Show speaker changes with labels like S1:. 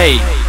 S1: Hey.